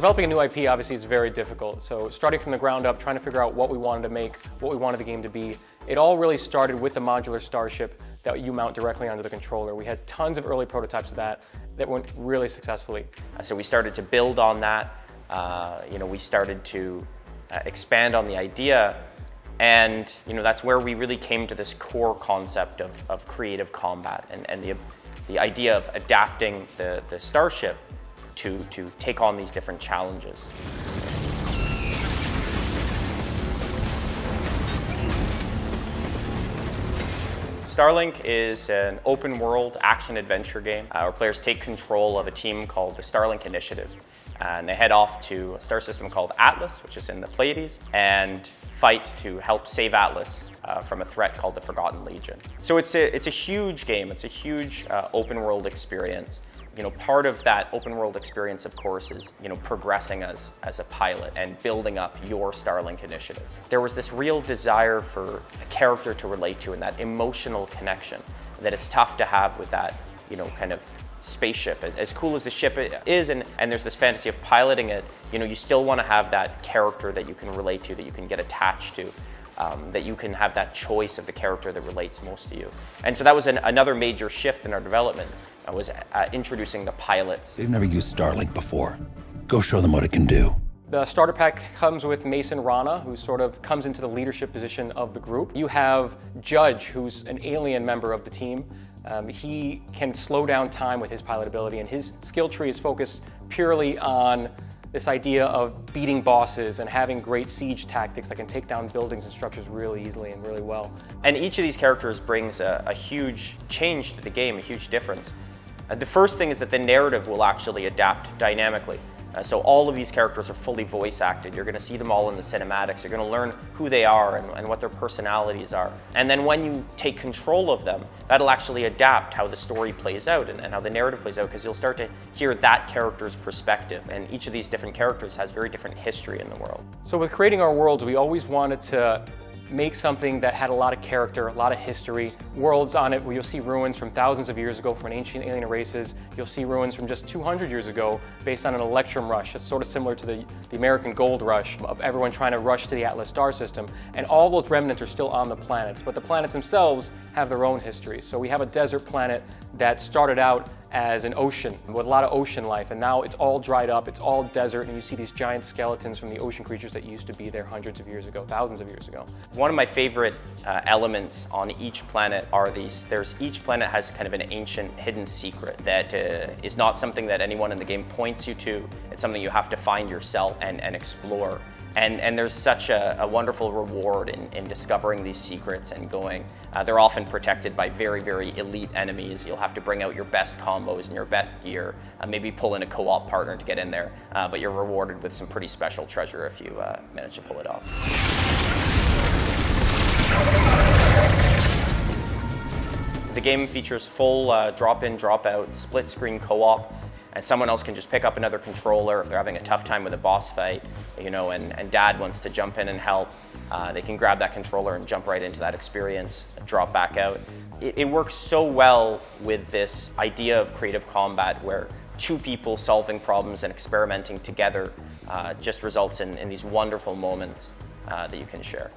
Developing a new IP obviously is very difficult. So starting from the ground up, trying to figure out what we wanted to make, what we wanted the game to be, it all really started with the modular starship that you mount directly onto the controller. We had tons of early prototypes of that that went really successfully. Uh, so we started to build on that. Uh, you know, we started to uh, expand on the idea and you know, that's where we really came to this core concept of, of creative combat and, and the, the idea of adapting the, the Starship to, to take on these different challenges. Starlink is an open world action adventure game uh, where players take control of a team called the Starlink Initiative. And they head off to a star system called Atlas, which is in the Pleiades, and fight to help save Atlas uh, from a threat called the Forgotten Legion. So it's a, it's a huge game. It's a huge uh, open world experience. You know, part of that open world experience, of course, is, you know, progressing as, as a pilot and building up your Starlink initiative. There was this real desire for a character to relate to and that emotional connection that is tough to have with that, you know, kind of spaceship. As cool as the ship is, and, and there's this fantasy of piloting it, you know, you still want to have that character that you can relate to, that you can get attached to. Um, that you can have that choice of the character that relates most to you. And so that was an, another major shift in our development, uh, was uh, introducing the pilots. They've never used Starlink before. Go show them what it can do. The starter pack comes with Mason Rana, who sort of comes into the leadership position of the group. You have Judge, who's an alien member of the team. Um, he can slow down time with his pilot ability, and his skill tree is focused purely on this idea of beating bosses and having great siege tactics that can take down buildings and structures really easily and really well. And each of these characters brings a, a huge change to the game, a huge difference. Uh, the first thing is that the narrative will actually adapt dynamically. Uh, so all of these characters are fully voice acted. You're going to see them all in the cinematics. You're going to learn who they are and, and, what their personalities are. And then when you take control of them, that'll actually adapt how the story plays out and, and how the narrative plays out because you'll start to hear that character's perspective. And each of these different characters has very different history in the world. So with creating our worlds, we always wanted to make something that had a lot of character, a lot of history. Worlds on it where you'll see ruins from thousands of years ago from an ancient alien races. You'll see ruins from just 200 years ago based on an electrum rush. It's sort of similar to the, the American gold rush of everyone trying to rush to the Atlas star system. And all those remnants are still on the planets, but the planets themselves have their own history. So we have a desert planet that started out as an ocean with a lot of ocean life and now it's all dried up, it's all desert and you see these giant skeletons from the ocean creatures that used to be there hundreds of years ago, thousands of years ago. One of my favorite uh, elements on each planet are these, there's each planet has kind of an ancient hidden secret that uh, is not something that anyone in the game points you to, it's something you have to find yourself and, and explore. And, and there's such a, a wonderful reward in, in, discovering these secrets and going. Uh, they're often protected by very, very elite enemies. You'll have to bring out your best combos and your best gear, uh, maybe pull in a co-op partner to get in there, uh, but you're rewarded with some pretty special treasure if you uh, manage to pull it off. The game features full uh, drop-in, drop-out, split-screen co-op and someone else can just pick up another controller if they're having a tough time with a boss fight, you know, and, and dad wants to jump in and help. Uh, they can grab that controller and jump right into that experience, drop back out. It, it works so well with this idea of creative combat where two people solving problems and experimenting together uh, just results in, in these wonderful moments uh, that you can share.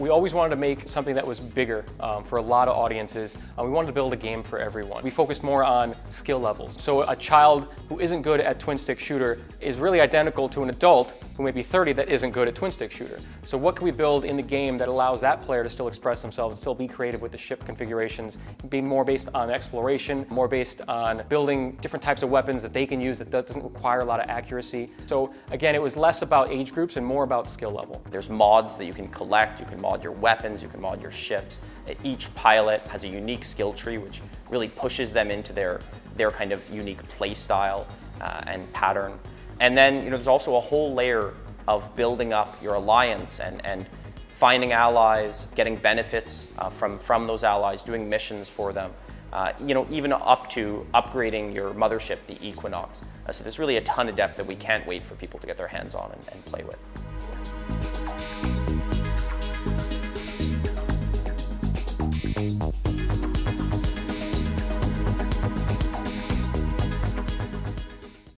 We always wanted to make something that was bigger um, for a lot of audiences. Uh, we wanted to build a game for everyone. We focused more on skill levels. So a child who isn't good at twin stick shooter is really identical to an adult who may be 30 that isn't good at twin stick shooter. So what can we build in the game that allows that player to still express themselves, still be creative with the ship configurations, be more based on exploration, more based on building different types of weapons that they can use that doesn't require a lot of accuracy. So again, it was less about age groups and more about skill level. There's mods that you can collect, you can mod mod your weapons, you can mod your ships. Each pilot has a unique skill tree which really pushes them into their, their kind of unique play style uh, and pattern. And then you know, there's also a whole layer of building up your alliance and, and finding allies, getting benefits uh, from, from those allies, doing missions for them. Uh, you know, even up to upgrading your mothership, the Equinox. Uh, so there's really a ton of depth that we can't wait for people to get their hands on and, and play with.